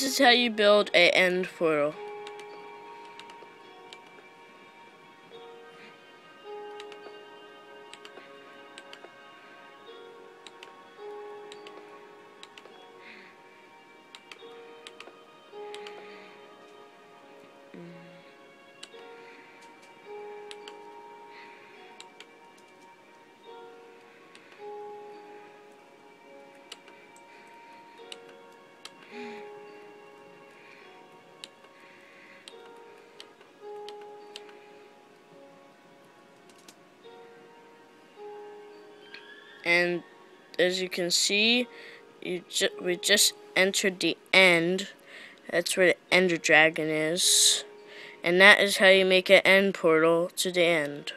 This is how you build a end portal. And as you can see you ju we just entered the end. That's where the ender dragon is. And that is how you make an end portal to the end